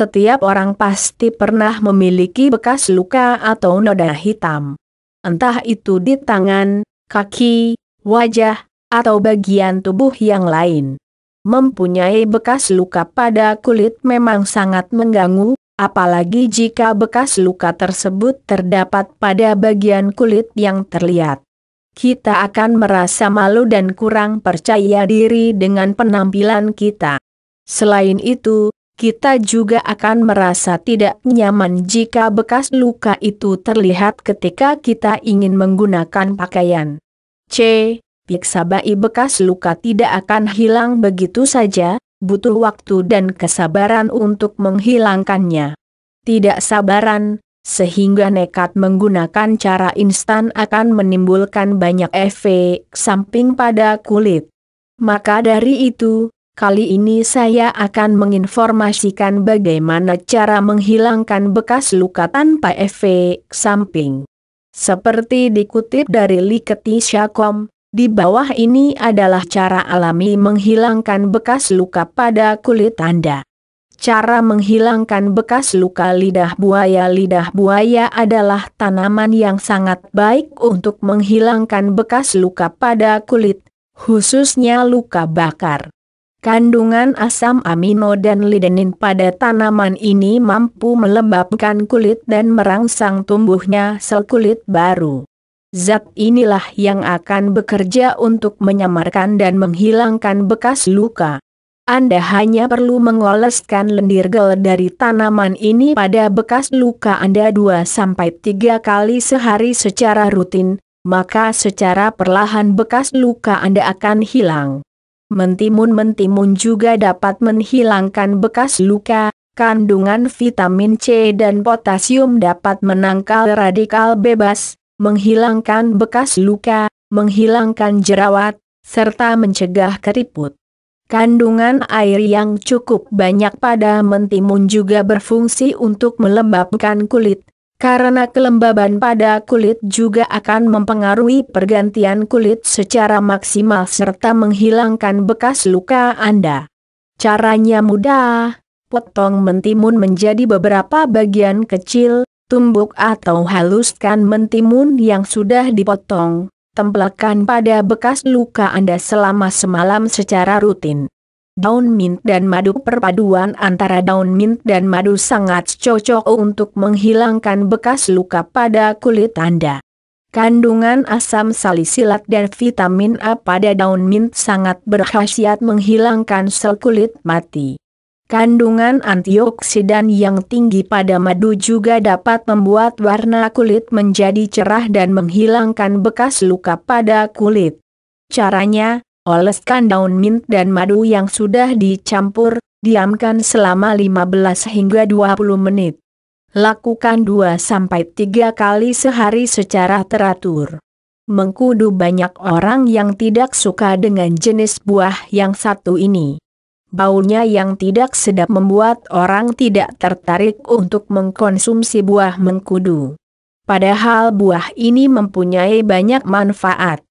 Setiap orang pasti pernah memiliki bekas luka atau noda hitam. Entah itu di tangan, kaki, wajah, atau bagian tubuh yang lain. Mempunyai bekas luka pada kulit memang sangat mengganggu, apalagi jika bekas luka tersebut terdapat pada bagian kulit yang terlihat. Kita akan merasa malu dan kurang percaya diri dengan penampilan kita. Selain itu, kita juga akan merasa tidak nyaman jika bekas luka itu terlihat ketika kita ingin menggunakan pakaian. C. Piksabai bekas luka tidak akan hilang begitu saja, butuh waktu dan kesabaran untuk menghilangkannya. Tidak sabaran, sehingga nekat menggunakan cara instan akan menimbulkan banyak efek samping pada kulit. Maka dari itu, kali ini saya akan menginformasikan bagaimana cara menghilangkan bekas luka tanpa efek samping. Seperti dikutip dari Liketisha.com, di bawah ini adalah cara alami menghilangkan bekas luka pada kulit Anda. Cara menghilangkan bekas luka lidah buaya Lidah buaya adalah tanaman yang sangat baik untuk menghilangkan bekas luka pada kulit, khususnya luka bakar. Kandungan asam amino dan lidenin pada tanaman ini mampu melembabkan kulit dan merangsang tumbuhnya sel kulit baru. Zat inilah yang akan bekerja untuk menyamarkan dan menghilangkan bekas luka. Anda hanya perlu mengoleskan lendir gel dari tanaman ini pada bekas luka Anda 2-3 kali sehari secara rutin, maka secara perlahan bekas luka Anda akan hilang. Mentimun-mentimun juga dapat menghilangkan bekas luka, kandungan vitamin C dan potasium dapat menangkal radikal bebas, menghilangkan bekas luka, menghilangkan jerawat, serta mencegah keriput. Kandungan air yang cukup banyak pada mentimun juga berfungsi untuk melembabkan kulit, karena kelembaban pada kulit juga akan mempengaruhi pergantian kulit secara maksimal serta menghilangkan bekas luka Anda. Caranya mudah, potong mentimun menjadi beberapa bagian kecil, tumbuk atau haluskan mentimun yang sudah dipotong, tempelkan pada bekas luka Anda selama semalam secara rutin. Daun mint dan madu perpaduan antara daun mint dan madu sangat cocok untuk menghilangkan bekas luka pada kulit Anda. Kandungan asam salisilat dan vitamin A pada daun mint sangat berkhasiat menghilangkan sel kulit mati. Kandungan antioksidan yang tinggi pada madu juga dapat membuat warna kulit menjadi cerah dan menghilangkan bekas luka pada kulit. Caranya, oleskan daun mint dan madu yang sudah dicampur, diamkan selama 15 hingga 20 menit. Lakukan 2-3 kali sehari secara teratur. Mengkudu banyak orang yang tidak suka dengan jenis buah yang satu ini. Baunya yang tidak sedap membuat orang tidak tertarik untuk mengkonsumsi buah mengkudu. Padahal buah ini mempunyai banyak manfaat.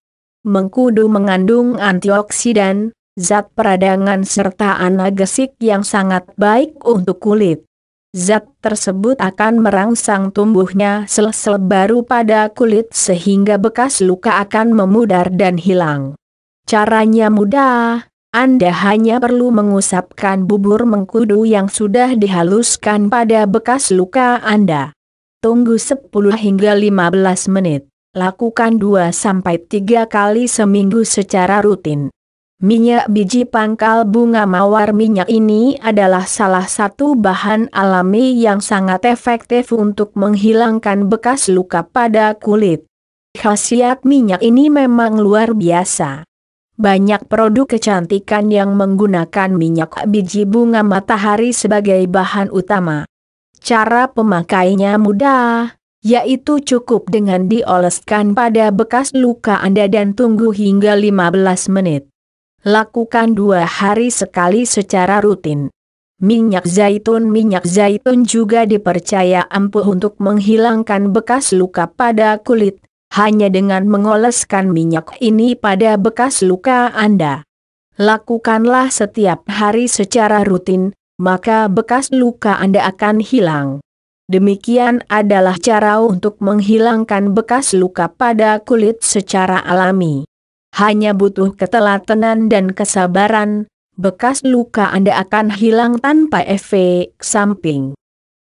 Mengkudu mengandung antioksidan, zat peradangan serta analgesik yang sangat baik untuk kulit. Zat tersebut akan merangsang tumbuhnya sel-sel baru pada kulit sehingga bekas luka akan memudar dan hilang. Caranya mudah, anda hanya perlu mengusapkan bubur mengkudu yang sudah dihaluskan pada bekas luka Anda. Tunggu 10 hingga 15 menit. Lakukan 2-3 kali seminggu secara rutin. Minyak biji pangkal bunga mawar minyak ini adalah salah satu bahan alami yang sangat efektif untuk menghilangkan bekas luka pada kulit. Khasiat minyak ini memang luar biasa. Banyak produk kecantikan yang menggunakan minyak biji bunga matahari sebagai bahan utama. Cara pemakainya mudah, yaitu cukup dengan dioleskan pada bekas luka Anda dan tunggu hingga 15 menit. Lakukan dua hari sekali secara rutin. Minyak zaitun Minyak zaitun juga dipercaya ampuh untuk menghilangkan bekas luka pada kulit, hanya dengan mengoleskan minyak ini pada bekas luka Anda. Lakukanlah setiap hari secara rutin, maka bekas luka Anda akan hilang. Demikian adalah cara untuk menghilangkan bekas luka pada kulit secara alami. Hanya butuh ketelatenan dan kesabaran, bekas luka Anda akan hilang tanpa efek samping.